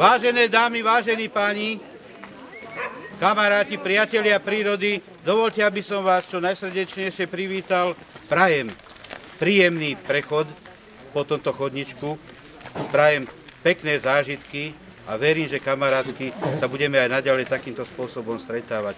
Vážené dámy, vážení páni, kamaráti, priatelia prírody, dovolte, aby som vás čo najsrdečnejšie privítal. Prajem príjemný prechod po tomto chodničku, prajem pekné zážitky a verím, že kamarátsky sa budeme aj naďalej takýmto spôsobom stretávať.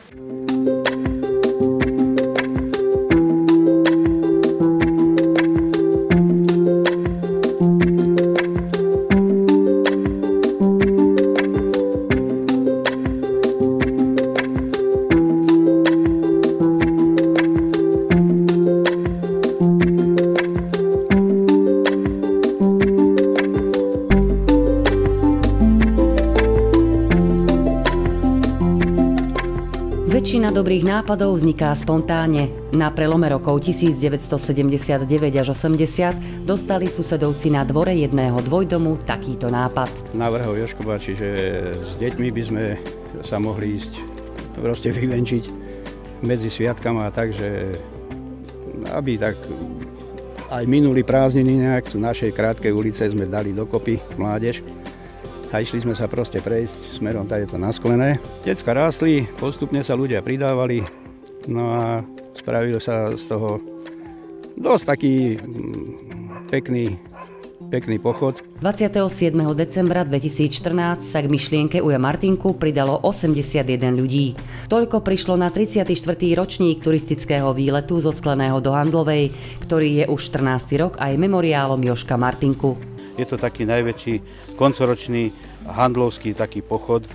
Väčšina dobrých nápadov vzniká spontánne. Na prelome rokov 1979 až 80 dostali susedovci na dvore jedného dvojdomu takýto nápad. Navrhol Joško Bači, že s deťmi by sme sa mohli ísť proste vyvenčiť medzi sviatkama tak, že aby tak aj minulý prázdniny nejak z našej krátkej ulice sme dali dokopy mládež a išli sme sa proste prejsť smerom tady to nasklené. Decka rástli, postupne sa ľudia pridávali, no a spravil sa z toho dosť taký mm, pekný pekný pochod. 27. decembra 2014 sa k myšlienke Uja Martinku pridalo 81 ľudí. Toľko prišlo na 34. ročník turistického výletu zo Skleného do Handlovej, ktorý je už 14. rok aj memoriálom Joška Martinku. Je to taký najväčší koncoročný handlovský taký pochod e,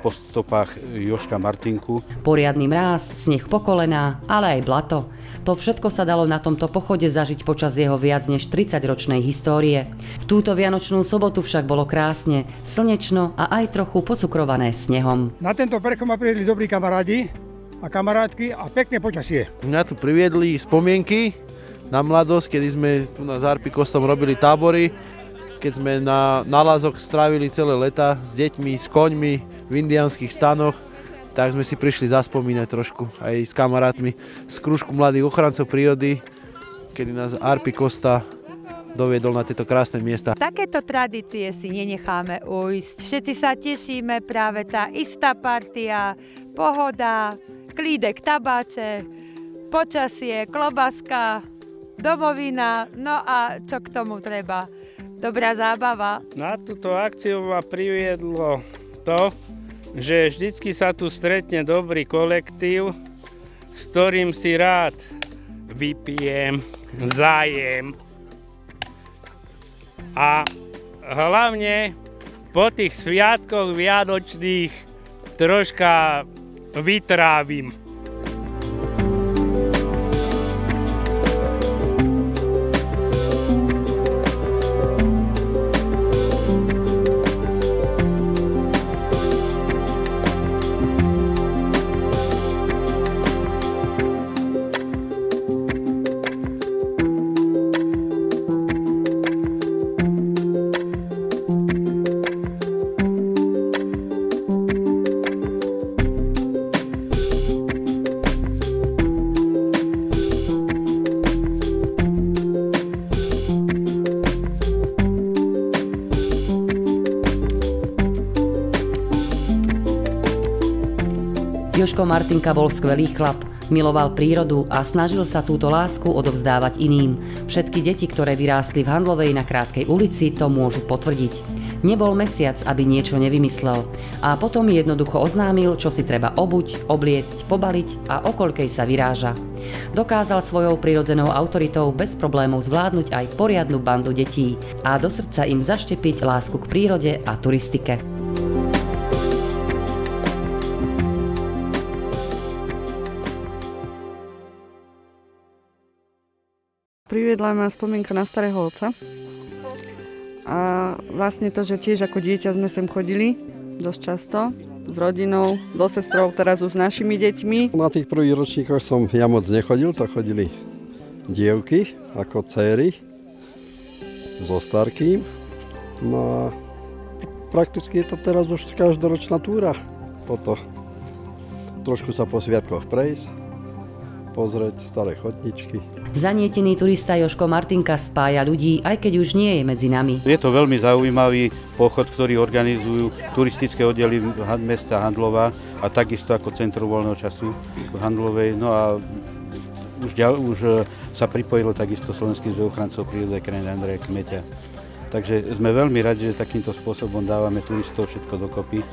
po stopách Joška Martinku. Poriadny mráz, sneh po kolená, ale aj blato. To všetko sa dalo na tomto pochode zažiť počas jeho viac než 30-ročnej histórie. V túto vianočnú sobotu však bolo krásne, slnečno a aj trochu pocukrované snehom. Na tento prechod ma priviedli dobrí kamarádi a kamarátky a pekné počasie. Mňa tu priviedli spomienky na mladosť, kedy sme tu na Zárpi Kostom robili tábory keď sme na nálazoch strávili celé leta s deťmi, s koňmi v indianských stanoch, tak sme si prišli zaspomínať trošku aj s kamarátmi z kružku mladých ochrancov prírody, kedy nás Arpi Kosta doviedol na tieto krásne miesta. Takéto tradície si nenecháme ujsť. Všetci sa tešíme, práve tá istá partia, pohoda, klídek tabáče, počasie, klobaska, domovina, no a čo k tomu treba dobrá zábava. Na túto akciu ma priviedlo to, že vždycky sa tu stretne dobrý kolektív, s ktorým si rád vypijem, zajem. A hlavne po tých sviatkoch vianočných troška vytrávim. Joško Martinka bol skvelý chlap, miloval prírodu a snažil sa túto lásku odovzdávať iným. Všetky deti, ktoré vyrástli v Handlovej na Krátkej ulici, to môžu potvrdiť. Nebol mesiac, aby niečo nevymyslel. A potom jednoducho oznámil, čo si treba obuť, obliecť, pobaliť a okolkej sa vyráža. Dokázal svojou prirodzenou autoritou bez problémov zvládnuť aj poriadnu bandu detí a do srdca im zaštepiť lásku k prírode a turistike. Priviedla ma spomienka na starého otca. A vlastne to, že tiež ako dieťa sme sem chodili dosť často s rodinou, so sestrou, teraz už s našimi deťmi. Na tých prvých ročníkoch som ja moc nechodil, to chodili dievky ako céry so starkým. No a prakticky je to teraz už každoročná túra. Toto trošku sa po sviatkoch prejsť, pozrieť staré chodničky. Zanietený turista Joško Martinka spája ľudí, aj keď už nie je medzi nami. Je to veľmi zaujímavý pochod, ktorý organizujú turistické oddiely mesta Handlova a takisto ako Centrum voľného času v Handlovej. No a už, ďal, už e, sa pripojilo takisto Slovenský zväz ochrancov prírody krajiny Andreja Kmeťa. Takže sme veľmi radi, že takýmto spôsobom dávame turistov všetko dokopy.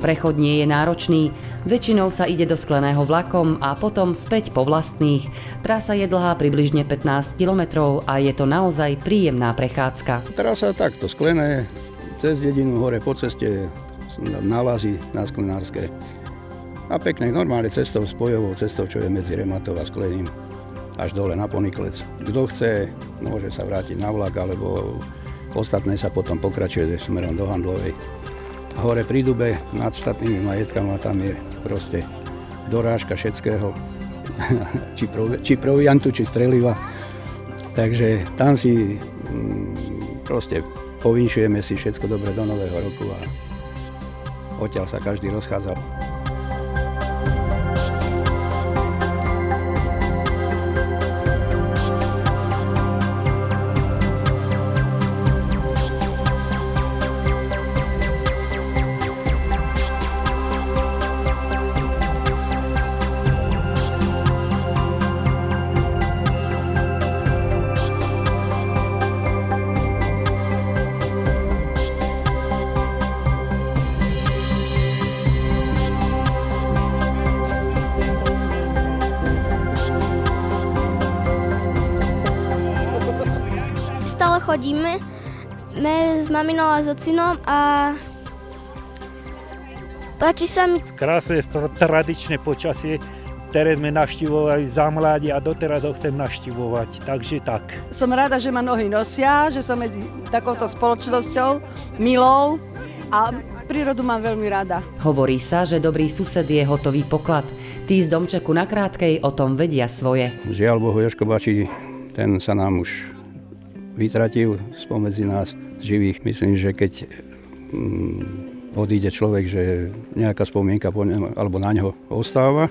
Prechod nie je náročný, väčšinou sa ide do skleného vlakom a potom späť po vlastných. Trasa je dlhá približne 15 km a je to naozaj príjemná prechádzka. Trasa takto sklené, cez dedinu hore po ceste nálazy na sklenárske. A pekne, normálne cestou, spojovou cestou, čo je medzi Rematov a Skleným až dole na Poniklec. Kto chce, môže sa vrátiť na vlak, alebo ostatné sa potom pokračuje smerom do Handlovej hore pri Dube nad štátnymi majetkami a tam je proste dorážka všetkého, či, pro, či proviantu, či streliva. Takže tam si mm, proste povinšujeme si všetko dobre do nového roku a odtiaľ sa každý rozchádza. Chodíme me s maminou a s ocinom a páči sa mi Krásne tra- tradičné počasie, ktoré sme navštívovali za mladí a doteraz ho chcem navštívovať, takže tak. Som rada, že ma nohy nosia, že som medzi takouto spoločnosťou, milou a prírodu mám veľmi rada. Hovorí sa, že dobrý sused je hotový poklad. Tí z domčeku na krátkej o tom vedia svoje. Žiaľ Bohu, Joško Bači, ten sa nám už vytratil spomedzi nás živých. Myslím, že keď mm, odíde človek, že nejaká spomienka po ňom, alebo na ňo ostáva.